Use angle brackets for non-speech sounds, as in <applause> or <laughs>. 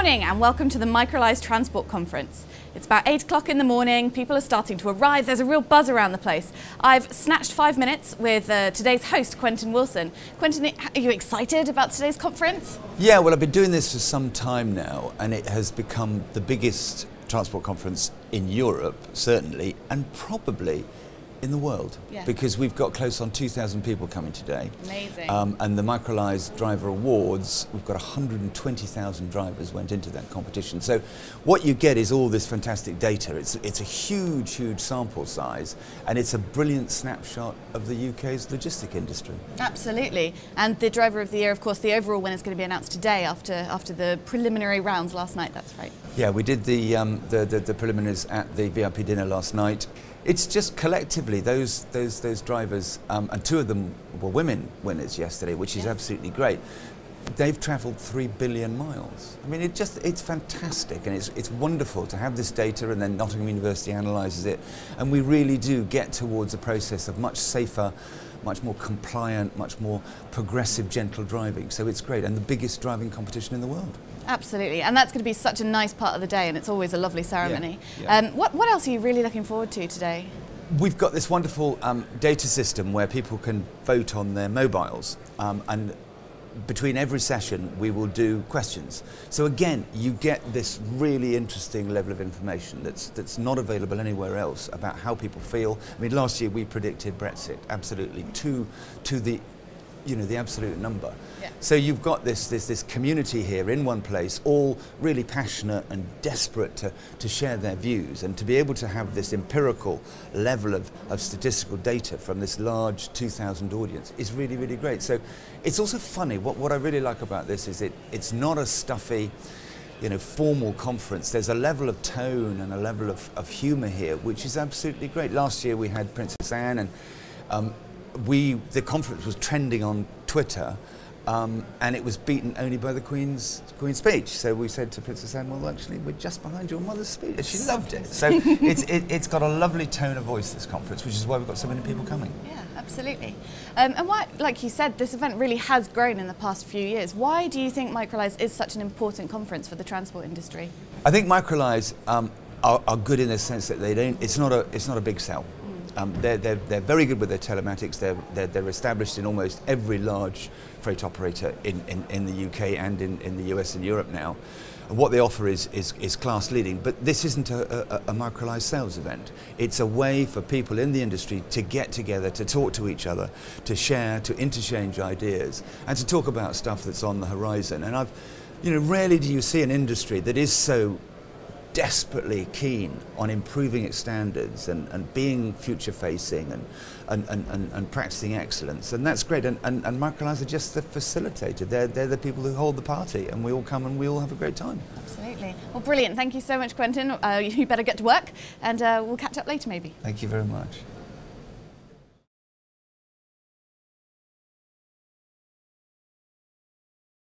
morning and welcome to the Microlise Transport Conference. It's about 8 o'clock in the morning, people are starting to arrive, there's a real buzz around the place. I've snatched five minutes with uh, today's host, Quentin Willson. Quentin, are you excited about today's conference? Yeah, well, I've been doing this for some time now and it has become the biggest transport conference in Europe, certainly, and probably in the world yeah. because we've got close on 2,000 people coming today. Amazing. Um, and the Microlise Driver Awards, we've got 120,000 drivers went into that competition. So what you get is all this fantastic data. It's, it's a huge, huge sample size and it's a brilliant snapshot of the UK's logistic industry. Absolutely. And the Driver of the Year, of course, the overall winner is going to be announced today after, after the preliminary rounds last night, that's right. Yeah, we did the, um, the, the, the preliminaries at the VIP dinner last night. It's just collectively those those those drivers, um, and two of them were women winners yesterday, which is absolutely great. They've travelled three billion miles. I mean, it just it's fantastic, and it's it's wonderful to have this data, and then Nottingham University analyses it, and we really do get towards a process of much safer much more compliant, much more progressive, gentle driving. So it's great, and the biggest driving competition in the world. Absolutely, and that's going to be such a nice part of the day, and it's always a lovely ceremony. Yeah, yeah. Um, what, what else are you really looking forward to today? We've got this wonderful um, data system where people can vote on their mobiles, um, and between every session we will do questions. So again, you get this really interesting level of information that's, that's not available anywhere else about how people feel. I mean, last year we predicted Brexit absolutely to, to the you know the absolute number. Yeah. So you've got this, this this community here in one place, all really passionate and desperate to, to share their views and to be able to have this empirical level of, of statistical data from this large 2,000 audience is really really great. So it's also funny. What what I really like about this is it it's not a stuffy you know, formal conference. There's a level of tone and a level of, of humour here, which is absolutely great. Last year we had Princess Anne and um, we the conference was trending on Twitter, um, and it was beaten only by the Queen's Queen's speech. So we said to Princess Anne, "Well, actually, we're just behind your mother's speech." And she loved it. So <laughs> it's it, has got a lovely tone of voice. This conference, which is why we've got so many people coming. Yeah, absolutely. Um, and why, like you said, this event really has grown in the past few years. Why do you think Microlise is such an important conference for the transport industry? I think Microlise um, are, are good in the sense that they don't. It's not a it's not a big sell. Um, they're, they're, they're very good with their telematics. They're, they're, they're established in almost every large freight operator in, in, in the UK and in, in the US and Europe now. And what they offer is, is, is class leading, but this isn't a, a, a Microlise sales event. It's a way for people in the industry to get together, to talk to each other, to share, to interchange ideas, and to talk about stuff that's on the horizon. And I've, you know, rarely do you see an industry that is so desperately keen on improving its standards and, and being future facing and, and, and, and, practicing excellence. And that's great. And, and, and Microlise are just the facilitator. They're, they're the people who hold the party and we all come and we all have a great time. Absolutely. Well, brilliant. Thank you so much, Quentin. Uh, <laughs> you better get to work and uh, we'll catch up later maybe. Thank you very much.